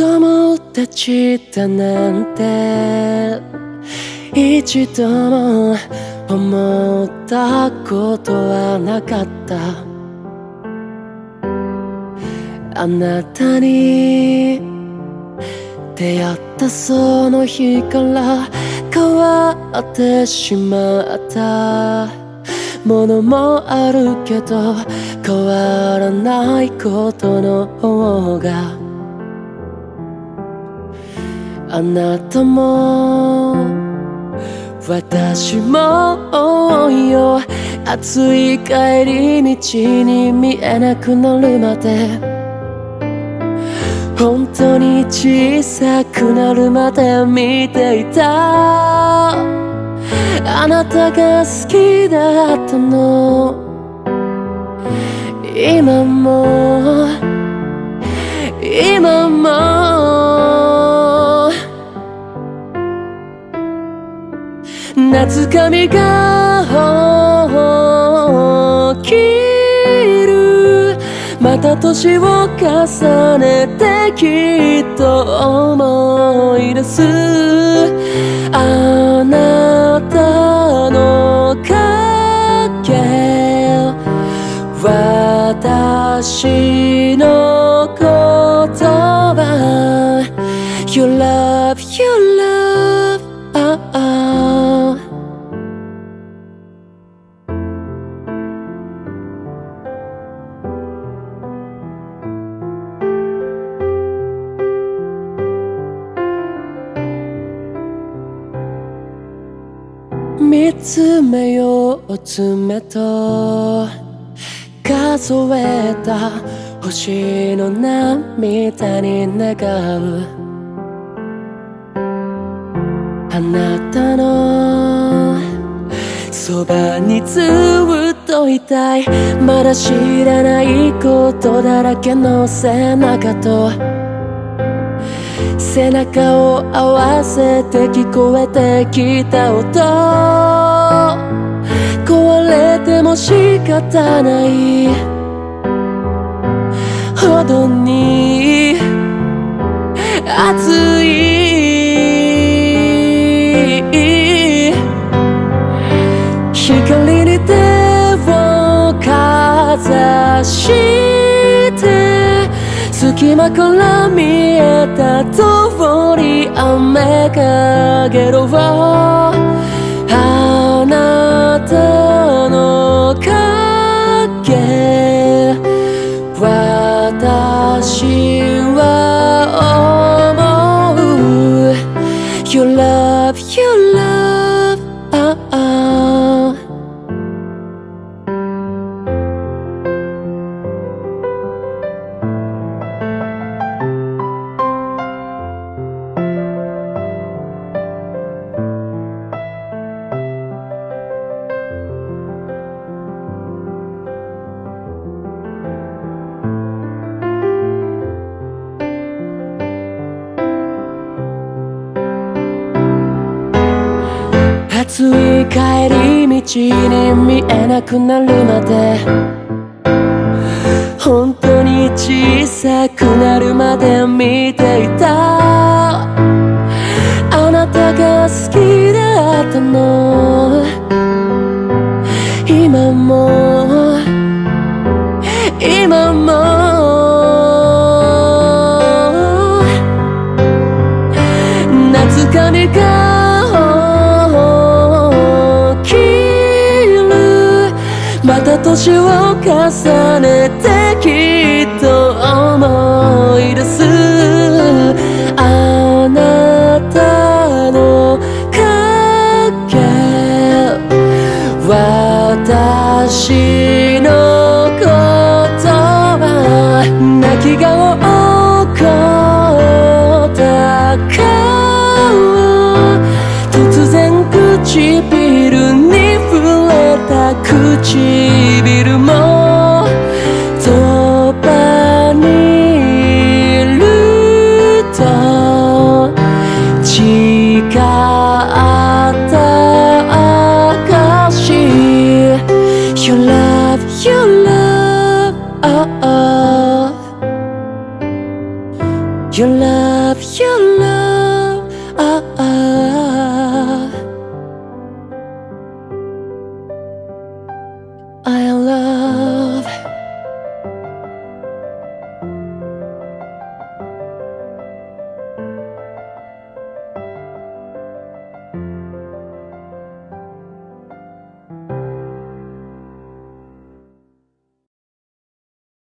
友達だなんて一度も思ったことはなかった。あなたに出会ったその日から変わってしまった。ものもあるけど変わらないことの方が。あなたも私も多いよ。暑い帰り道に見えなくなるまで。本当に小さくなるまで見ていた。あなたが好きだったの。今も。今も。夏髪が大きるまた年を重ねてきっと思い出す。あなたの影私の言葉。Your love、見つめよう爪と。数えた星の涙に願う。あなたのそばにずっといたい。まだ知らないことだらけの背中と背中を合わせて聞こえてきた音。壊れても仕方ない。ほどに熱い。光に手をかざして隙間から見えた通り雨影ろあ暑い帰り道に見えなくなるまで。本当に小さくなるまで見ていた。あなたが好きだったの。今も。今も。夏髪が大年を重ねてきっと思い出す。あなたの影。私のことは泣き顔こだから突然唇にた唇もそばにいると誓った証 You love, you love、oh, oh. You love, your